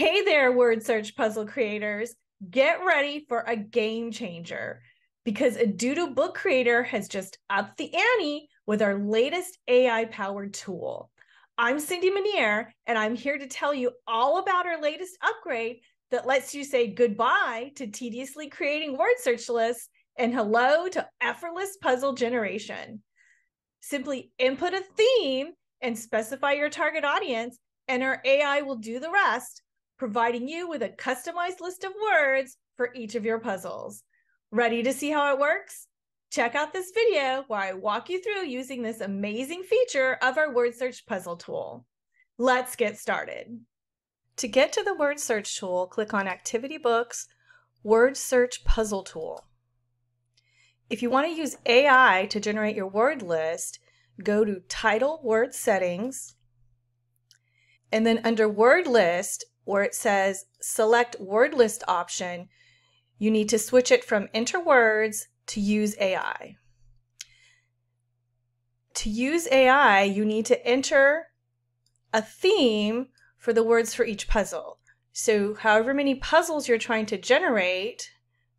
Hey there, word search puzzle creators. Get ready for a game changer because Aududu Book Creator has just upped the ante with our latest AI powered tool. I'm Cindy Manier, and I'm here to tell you all about our latest upgrade that lets you say goodbye to tediously creating word search lists and hello to effortless puzzle generation. Simply input a theme and specify your target audience, and our AI will do the rest providing you with a customized list of words for each of your puzzles. Ready to see how it works? Check out this video where I walk you through using this amazing feature of our word search puzzle tool. Let's get started. To get to the word search tool, click on Activity Books, Word Search Puzzle Tool. If you want to use AI to generate your word list, go to Title Word Settings, and then under Word List, where it says select word list option, you need to switch it from enter words to use AI. To use AI, you need to enter a theme for the words for each puzzle. So, however many puzzles you're trying to generate,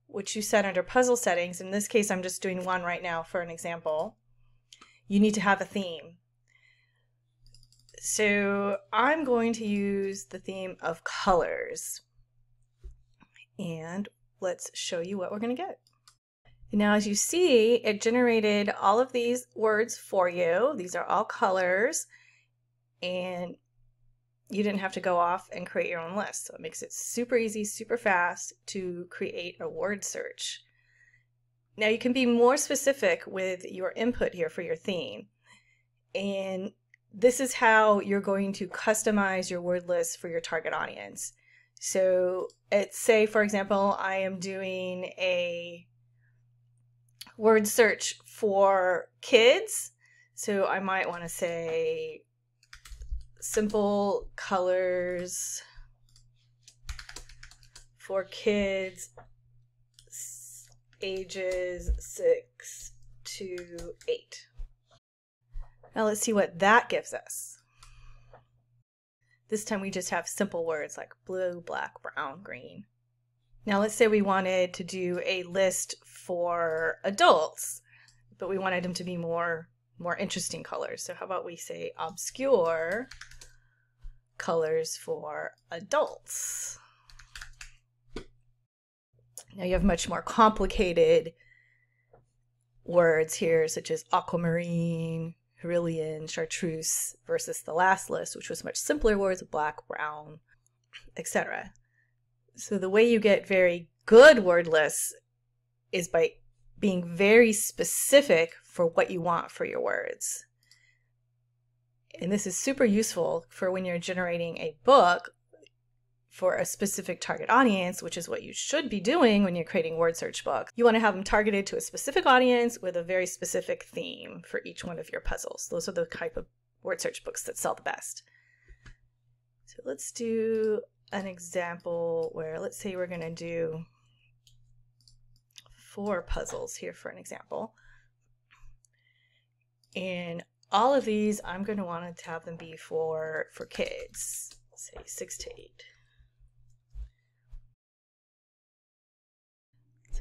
which you set under puzzle settings, in this case, I'm just doing one right now for an example, you need to have a theme. So I'm going to use the theme of colors. And let's show you what we're going to get. Now, as you see, it generated all of these words for you. These are all colors. And you didn't have to go off and create your own list. So it makes it super easy, super fast to create a word search. Now you can be more specific with your input here for your theme. And this is how you're going to customize your word list for your target audience. So, it's say, for example, I am doing a word search for kids. So, I might want to say simple colors for kids ages six to eight. Now let's see what that gives us. This time we just have simple words like blue, black, brown, green. Now let's say we wanted to do a list for adults, but we wanted them to be more more interesting colors. So how about we say obscure colors for adults. Now you have much more complicated words here, such as aquamarine, Hyrillian, chartreuse versus the last list, which was much simpler words, black, brown, etc. So the way you get very good word lists is by being very specific for what you want for your words. And this is super useful for when you're generating a book for a specific target audience, which is what you should be doing when you're creating word search books. You want to have them targeted to a specific audience with a very specific theme for each one of your puzzles. Those are the type of word search books that sell the best. So let's do an example where let's say we're going to do four puzzles here for an example. And all of these, I'm going to want to have them be for, for kids, say six to eight.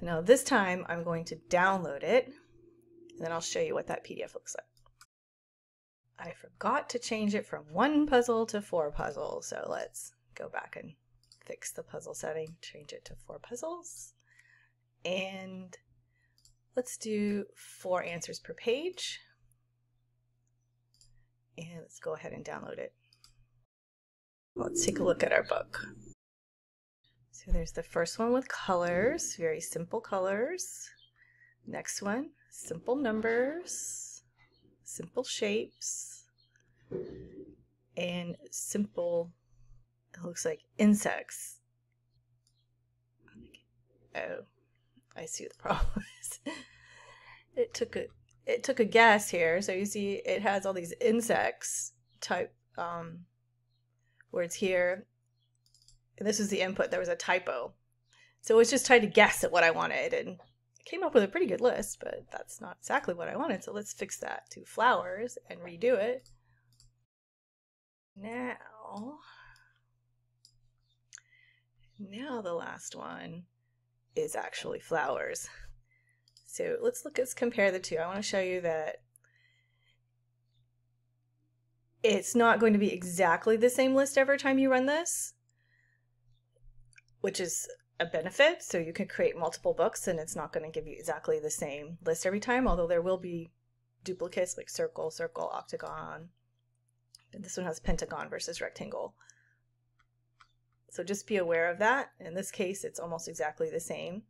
So now this time I'm going to download it and then I'll show you what that PDF looks like. I forgot to change it from one puzzle to four puzzles. So let's go back and fix the puzzle setting, change it to four puzzles. And let's do four answers per page. And let's go ahead and download it. Let's take a look at our book. So there's the first one with colors, very simple colors. Next one, simple numbers, simple shapes, and simple, it looks like insects. Oh, I see what the problem is. it took a it took a guess here. So you see it has all these insects type um, words here this is the input, there was a typo. So it was just trying to guess at what I wanted and came up with a pretty good list, but that's not exactly what I wanted. So let's fix that to flowers and redo it. Now, Now the last one is actually flowers. So let's look, let's compare the two. I want to show you that it's not going to be exactly the same list every time you run this, which is a benefit. So you can create multiple books and it's not going to give you exactly the same list every time, although there will be duplicates like circle, circle, octagon. And this one has pentagon versus rectangle. So just be aware of that. In this case, it's almost exactly the same.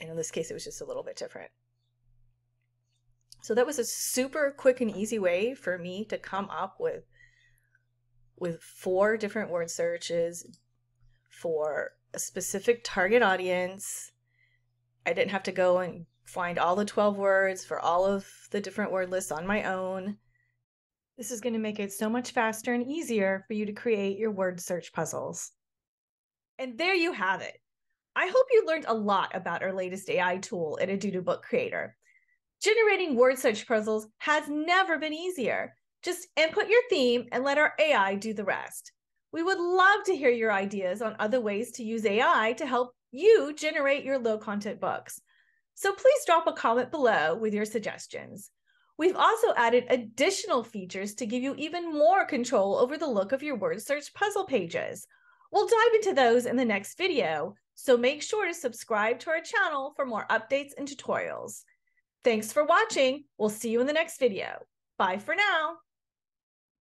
And in this case, it was just a little bit different. So that was a super quick and easy way for me to come up with with four different word searches for a specific target audience. I didn't have to go and find all the 12 words for all of the different word lists on my own. This is going to make it so much faster and easier for you to create your word search puzzles. And there you have it. I hope you learned a lot about our latest AI tool in Aududu Book Creator. Generating word search puzzles has never been easier. Just input your theme and let our AI do the rest. We would love to hear your ideas on other ways to use AI to help you generate your low content books. So please drop a comment below with your suggestions. We've also added additional features to give you even more control over the look of your word search puzzle pages. We'll dive into those in the next video, so make sure to subscribe to our channel for more updates and tutorials. Thanks for watching. We'll see you in the next video. Bye for now.